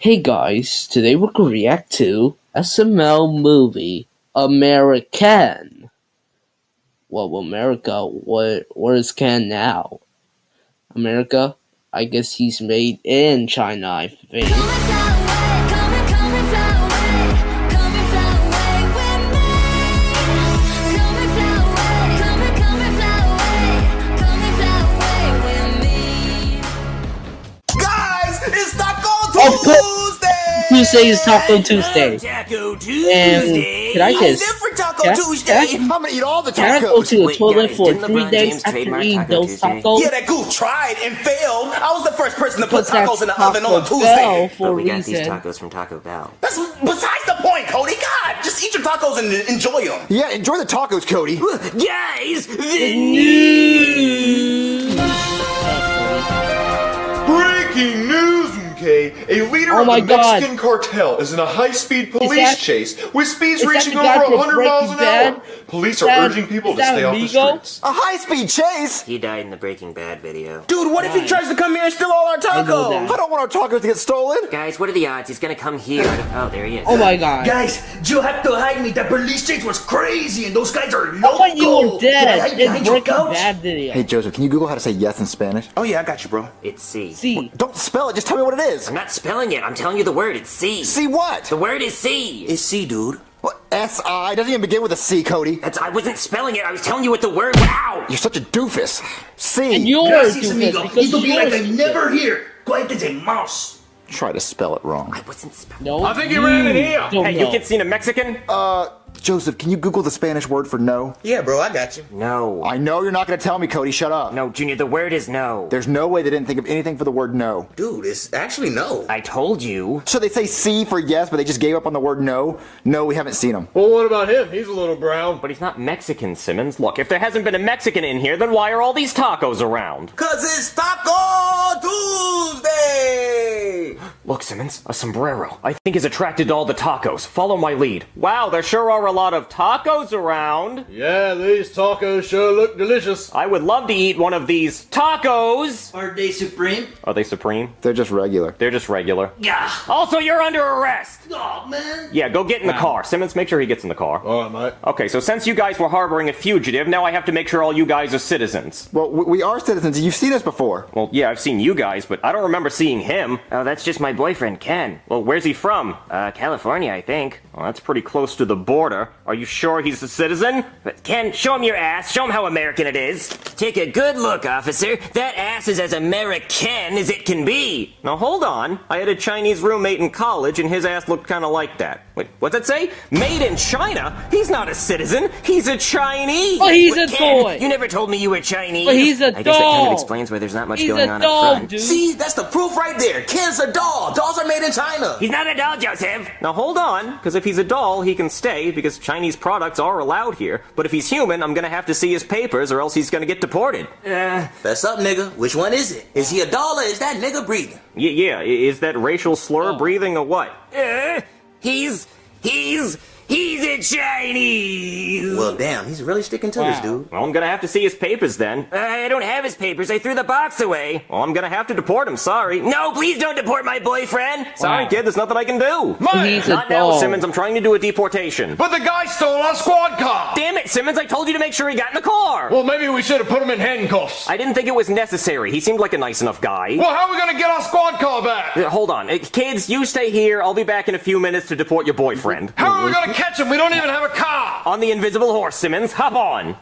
Hey guys, today we're gonna react to SML movie AmeriKEN. Well, America, what where is Ken now? America? I guess he's made in China, I think. Guys, it's Taco Oh, Tuesday! Tuesday is Taco Tuesday. Taco And can I I'm just Taco can I- Tuesday. can I- I'm gonna eat all the can I go to the Wait, toilet guys, for three LeBron days James after eating Taco those Tuesday? tacos? Yeah, that goof tried and failed. I was the first person to put tacos in the oven on a Tuesday. Bell for But we got these tacos from Taco Bell. That's besides the point, Cody. God, just eat your tacos and enjoy them. Yeah, enjoy the tacos, Cody. Guys, the news. Breaking news, okay? A leader Oh of the God. Mexican cartel is in a high-speed police that- chase with speeds reaching over from 100 miles an Breaking hour. Bad? Police are that- urging people to that stay off the streets. A high-speed chase? He died in the Breaking Bad video. Dude, what if he tries to come here and steal all our tacos? that. I don't want our tacos to get stolen. Guys, what are the odds? He's gonna come here. Oh, there he is. Oh my god. Guys, you have to hide me. The police chase was crazy, and those guys are I loco. thought you were Can I dead hide in behind your Breaking couch? Bad video. Hey, Joseph, can you Google how to say yes in Spanish? Oh yeah, I got you, bro. It's C. See, Don't spell it, just tell me what it is. I'm not spelling it. I'm telling you the word. It's C. See what? The word is C. It's C, dude. What? S-I doesn't even begin with a C, Cody. That's. I wasn't spelling it. I was telling you what the word. Wow. You're such a doofus. C. and you're Gracias, doing amigo. this because It'll be like I'm never here. Quiet as a mouse. Try to spell it wrong. I wasn't spelling. No, I think he ran in here. Hey, know. you can see a Mexican? Uh, Joseph, can you Google the Spanish word for no? Yeah, bro, I got you. No. I know you're not going to tell me, Cody. Shut up. No, Junior. The word is no. There's no way they didn't think of anything for the word no. Dude, it's actually no. I told you. So they say C for yes, but they just gave up on the word no? No, we haven't seen him. Well, what about him? He's a little brown. But he's not Mexican, Simmons. Look, if there hasn't been a Mexican in here, then why are all these tacos around? Cause it's Taco Tuesday! Look, Simmons, a sombrero. I think is attracted to all the tacos. Follow my lead. Wow, there sure are a lot of tacos around. Yeah, these tacos sure look delicious. I would love to eat one of these tacos. Are they supreme? Are they supreme? They're just regular. They're just regular. Yeah. Also, you're under arrest. Oh man. Yeah, go get in the car. Simmons, make sure he gets in the car. All right, mate. Okay, so since you guys were harboring a fugitive, now I have to make sure all you guys are citizens. Well, we we are citizens. You've seen us before. Well, yeah, I've seen you guys, but I don't remember seeing him. Oh, that's just my boyfriend, Ken. Well, where's he from? Uh, California, I think. Well, that's pretty close to the border. Are you sure he's a citizen? But Ken, show him your ass. Show him how American it is. Take a good look, officer. That ass is as American as it can be. Now hold on. I had a Chinese roommate in college, and his ass looked kind of like that. Wait, what's that say? Made in China? He's not a citizen. He's a Chinese. But he's a But Ken, toy. you never told me you were Chinese. But he's a I guess that kind of explains why there's not much He's going a on doll, up front. dude. See, that's the proof right there. Ken's a doll. Dolls are made in China. He's not a doll, Joseph. Now hold on, because if he's a doll, he can stay, because Chinese products are allowed here. But if he's human, I'm gonna have to see his papers, or else he's gonna get deported. Uh, Fess up, nigga. Which one is it? Is he a doll or is that nigga breathing? Y- yeah, is that racial slur breathing or what? uh, he's, he's, he's a Chinese. Well, damn, he's really sticking to this, dude. Well, I'm gonna have to see his papers then. I don't have his papers. I threw the box away. Well, I'm gonna have to deport him, sorry. No, please don't deport my boyfriend. Sorry, Wow. kid, there's nothing I can do. He's a Not now, doll. Simmons, I'm trying to do a deportation. But the guy stole our squad car. Damn it, Simmons, I told you to make sure he got in the car! Well, maybe we should have put him in handcuffs. I didn't think it was necessary. He seemed like a nice enough guy. Well, how are we gonna get our squad car back? Uh, Hold on. Uh, Kids, you stay here. I'll be back in a few minutes to deport your boyfriend. How are we gonna catch him? We don't even have a car. On the invisible horse, Simmons. Hop on.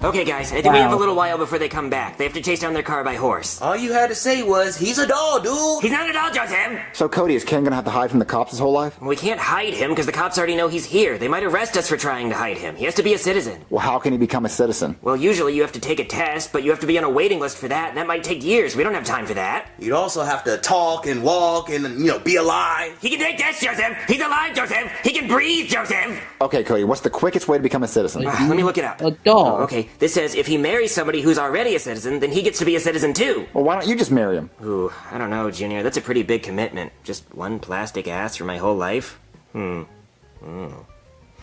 Okay, guys, I think we have a little while before they come back. They have to chase down their car by horse. All you had to say was, he's a doll, dude. He's not a doll, Joseph. So, Cody, is Ken going to have to hide from the cops his whole life? We can't hide him because the cops already know he's here. They might arrest us for trying to hide him. He has to be a citizen. Well, how can he become a citizen? Well, usually you have to take a test, but you have to be on a waiting list for that, and that might take years. We don't have time for that. You'd also have to talk and walk and, you know, be alive. He can take tests, Joseph. He's alive, Joseph. He can breathe, Joseph. Okay, Cody, what's the quickest way to become a citizen? Ah, Let me look it up. A doll. Oh, okay, this says if he marries somebody who's already a citizen, then he gets to be a citizen too. Well, why don't you just marry him? Ooh, I don't know, Junior. That's a pretty big commitment. Just one plastic ass for my whole life? Hmm. Hmm.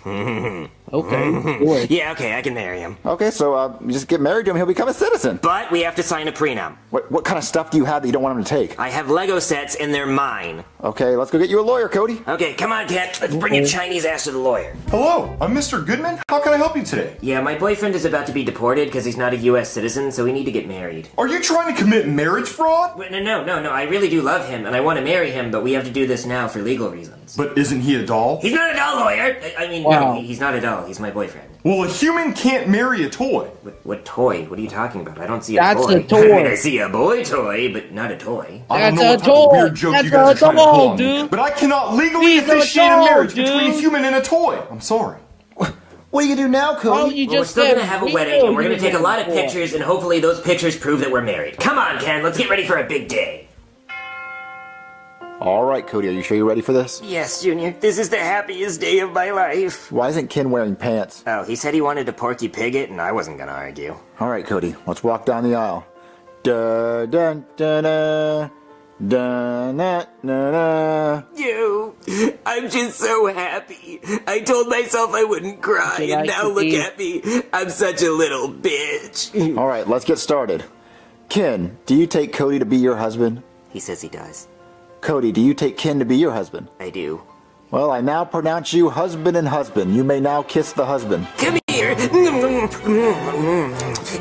Okay. do it. Yeah, okay, I can marry him. Okay, so uh, you just get married to him. He'll become a citizen. But we have to sign a prenup. What, what kind of stuff do you have that you don't want him to take? I have Lego sets and they're mine. Okay, let's go get you a lawyer, Cody. Okay, come on, Cat. Let's bring your Chinese ass to the lawyer. Hello, I'm Mr. Goodman. How can I help you today? Yeah, my boyfriend is about to be deported because he's not a U.S. citizen, so we need to get married. Are you trying to commit marriage fraud? Wait, no, no, no, no. I really do love him and I want to marry him, but we have to do this now for legal reasons. But isn't he a doll? He's not a doll lawyer. I, I mean, Wow. no, he's not a doll. He's my boyfriend. Well, a human can't marry a toy. What, what toy? What are you talking about? I don't see a That's toy. a toy. I mean, I see a boy toy, but not a toy. I don't That's know a what type of weird joke That's you guys a are trying to pull on me, dude. but I cannot legally He's a officiate a doll, marriage between a human and a toy. I'm sorry. What do you do now, Oh, Cody? you Well, we're still gonna have a wedding, and we're gonna take a lot of pictures, and hopefully those pictures prove that we're married. Come on, Ken, let's get ready for a big day. All right, Cody, are you sure you're ready for this? Yes, Junior, this is the happiest day of my life. Why isn't Ken wearing pants? Oh, he said he wanted to Porky Pig it, and I wasn't gonna argue. All right, Cody, let's walk down the aisle. Da da da da da na na na. You, I'm just so happy. I told myself I wouldn't cry, Would and like now look be- at me. I'm such a little bitch. All right, let's get started. Ken, do you take Cody to be your husband? He says he does. Cody, do you take Ken to be your husband? I do. Well, I now pronounce you husband and husband. You may now kiss the husband. Come here.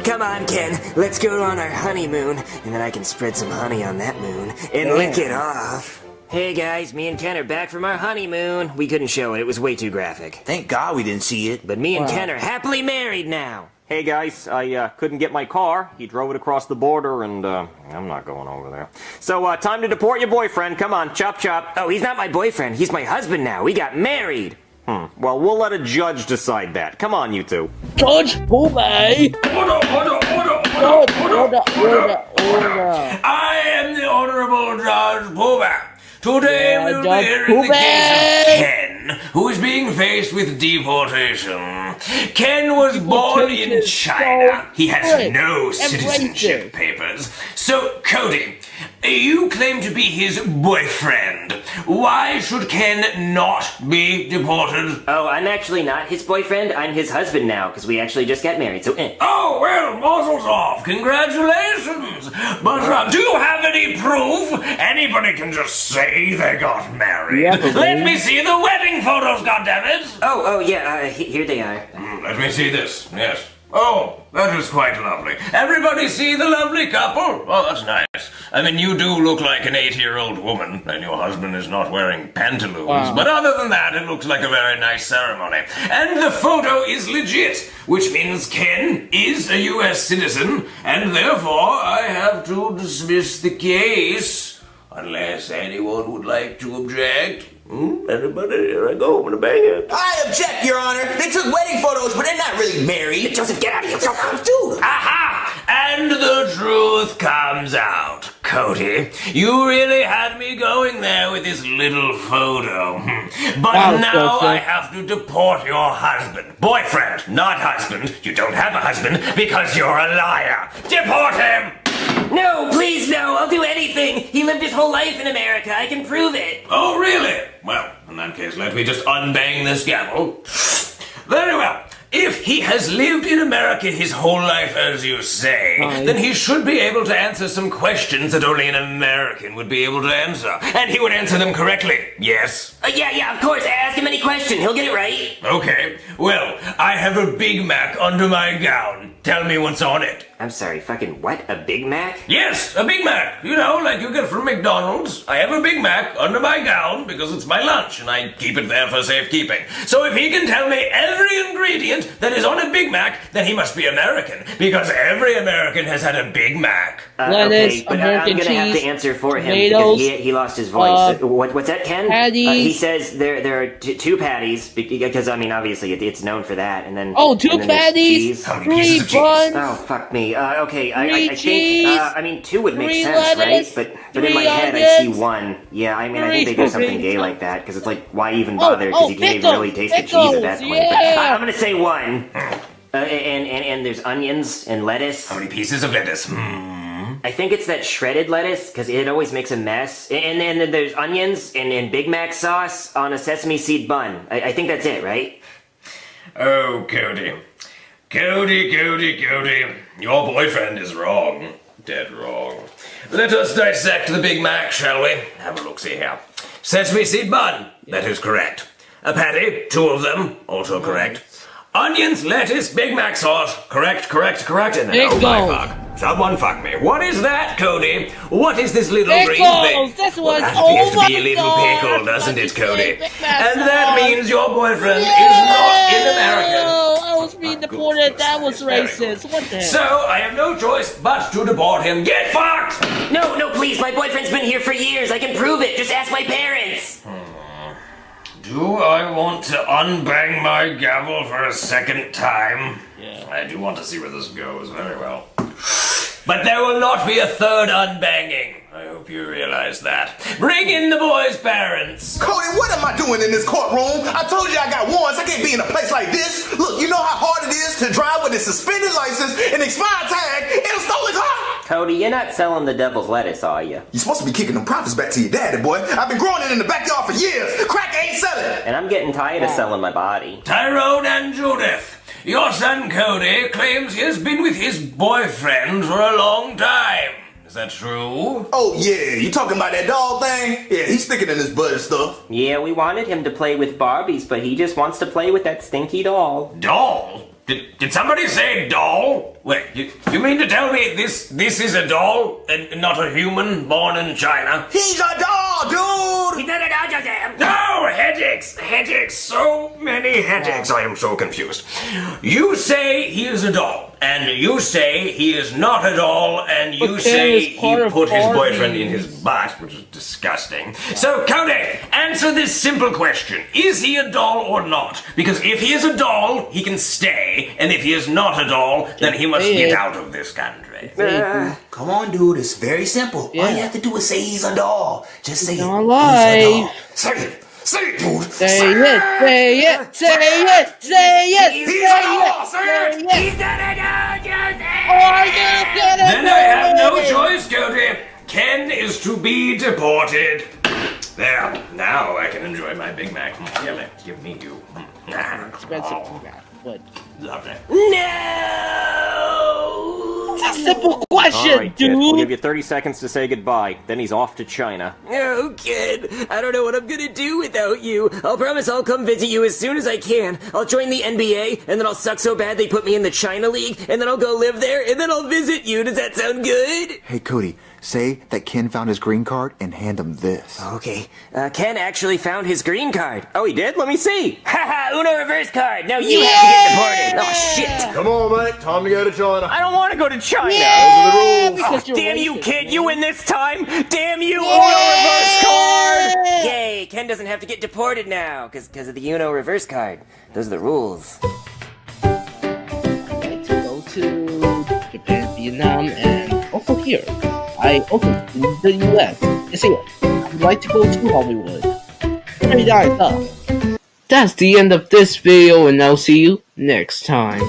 Come on, Ken. Let's go on our honeymoon, and then I can spread some honey on that moon and lick it off. Hey guys, me and Ken are back from our honeymoon. We couldn't show it, it was way too graphic. Thank God we didn't see it. But me and Wow. Ken are happily married now. Hey guys, I uh, couldn't get my car. He drove it across the border, and uh, I'm not going over there. So, uh, time to deport your boyfriend. Come on, chop chop. Oh, he's not my boyfriend, he's my husband now. We got married. Hmm. Well, we'll let a judge decide that. Come on, you two. Judge Poobay! Order, order, order, Order, order, order, order. I am the Honorable Judge Bobak. Today Yeah, we'll Judge be hearing the case of Ken, who is being faced with deportation. Ken was born in China. so He has no citizenship racist. papers. So, Cody, you claim to be his boyfriend. Why should Ken not be deported? Oh, I'm actually not his boyfriend, I'm his husband now, because we actually just got married, so eh. Oh, well, mazel tov. Congratulations. But uh, do you have any proof? Anybody can just say they got married. Yeah, Let me see the wedding photos, goddammit. Oh, oh, yeah, uh, here they are. Let me see this. Yes. Oh, that is quite lovely. Everybody see the lovely couple? Oh, that's nice. I mean, you do look like an eight-year-old woman, and your husband is not wearing pantaloons. Wow. But other than that, it looks like a very nice ceremony. And the photo is legit, which means Ken is a U.S. citizen, and therefore I have to dismiss the case. Unless anyone would like to object. Hmm? Anybody? Here I go. I'm gonna bang it. I object, Your Honor. They took wedding photos, but they're not really married. Joseph, get out of here! Dude, Aha! And the truth comes out. Cody, you really had me going there with this little photo. Hmm. But Wow, now Joseph. I have to deport your husband. Boyfriend, not husband. You don't have a husband because you're a liar. Deport him! No, please, no, I'll do anything! He lived his whole life in America, I can prove it! Oh, really? Well, in that case, let me just unbang this gavel. Very well. If he has lived in America his whole life, as you say, Aye. then he should be able to answer some questions that only an American would be able to answer. And he would answer them correctly. Yes? Uh, yeah, yeah, of course, ask him any question, he'll get it right. Okay. Well, I have a Big Mac under my gown. Tell me what's on it. I'm sorry, fucking what? A Big Mac? Yes, a Big Mac. You know, like you get from McDonald's. I have a Big Mac under my gown because it's my lunch and I keep it there for safekeeping. So if he can tell me every ingredient that is on a Big Mac, then he must be American because every American has had a Big Mac. Uh, Lettuce, okay, but American I'm gonna have cheese, to answer for him tomatoes, because he, he lost his voice. uh, what, what's that, Ken? patties. Uh, he says there there are t- two patties because I mean obviously it, it's known for that, and then Oh, two and then patties, cheese. How many three pieces of buns, Oh fuck me. Uh, okay, I, I, Three I think uh, I mean two would make sense, lettuce, right? But but in my three head I see one. Yeah, I mean I three think they do something gay like that because it's like why even Oh, bother? Because oh, you can't pickles, even really taste the cheese at that pickles, point. But I, yeah. I'm gonna say one. Uh, and, and and there's onions and lettuce. How many pieces of lettuce? Hmm. I think it's that shredded lettuce because it always makes a mess. And and then there's onions and, and Big Mac sauce on a sesame seed bun. I, I think that's it, right? Oh, Cody. Cody, Cody, Cody. Your boyfriend is wrong. Dead wrong. Let us dissect the Big Mac, shall we? Have a look see here. Sesame seed bun. That is correct. A patty, two of them, also correct. Onions, lettuce, Big Mac sauce. Correct, correct, correct. And then, oh my fuck. Someone fuck me. What is that, Cody? What is this little green thing? This well, was- that oh appears to be a little God, pickle, doesn't it, Cody? And that means your boyfriend is not in American. I was being deported. That was racist. What the So? I have no choice but to deport him. Get fucked! No, no, please, my boyfriend's been here for years. I can prove it. Just ask my parents. Hmm. Do I want to unbang my gavel for a second time? Yeah. I do want to see where this goes. Very well. But there will not be a third unbanging. I hope you realize that. Bring in the boy's parents. Cody, what am I doing in this courtroom? I told you I got warrants. I can't be in a place like this. Look, you know how hard it is to drive with a suspended license, an expired tag, and a stolen car? Cody, you're not selling the devil's lettuce, are you? You're supposed to be kicking them profits back to your daddy, boy. I've been growing it in the backyard for years. Crack ain't selling. And I'm getting tired of selling my body. Tyrone and Judith. Your son Cody claims he has been with his boyfriend for a long time. Is that true? Oh, yeah. You talking about that doll thing? Yeah, he's sticking in his butt and stuff. Yeah, we wanted him to play with Barbies, but he just wants to play with that stinky doll. Doll? Did, did somebody say doll? Wait, you, you mean to tell me this this is a doll and not a human born in China? He's a doll, dude. He's not a dog, Joseph. No, headaches, headaches, so many headaches. I am so confused. You say he is a doll, and you say he is not a doll, and you But say he put his boyfriend in his butt, which is disgusting. So, Cody, answer this simple question: Is he a doll or not? Because if he is a doll, he can stay, and if he is not a doll, then he must get out of this country. Uh, come on, dude. It's very simple. All you have to do is say he's a doll. Just say not it. alive. He's a doll. Say it. Say it, dude. Say it, say it, say it, say it, He's say a doll. it, Say say it. it. He's not a dog, Joseph. Are you kidding Then I have no choice, Cody. Ken is to be deported. There, now I can enjoy my Big Mac. Mm, Give me, give me you. Mm. Expensive Oh, feedback, but lovely. No. It's a simple question, Alright, kid, we'll give you 30 seconds to say goodbye. Then he's off to China. Oh, kid, I don't know what I'm gonna do without you. I'll promise I'll come visit you as soon as I can. I'll join the NBA, and then I'll suck so bad they put me in the China League, and then I'll go live there, and then I'll visit you. Does that sound good? Hey, Cody, say that Ken found his green card and hand him this. Okay, uh, Ken actually found his green card. Oh, he did? Let me see. Haha, Uno reverse card. Now you have to get deported. Oh, shit. Come on, mate. Time to go to China. I don't want to go to China! Yeah, because you're oh, Damn you, racist, kid! man. You win this time! Damn you, Yeah. Uno reverse card! Yay! Ken doesn't have to get deported now, cause, cause of the Uno reverse card. Those are the rules. I like to go to Japan, Vietnam, and also here. I also in the US. Yes, here. I would like to go to Hollywood. Very nice, huh? That's the end of this video, and I'll see you next time.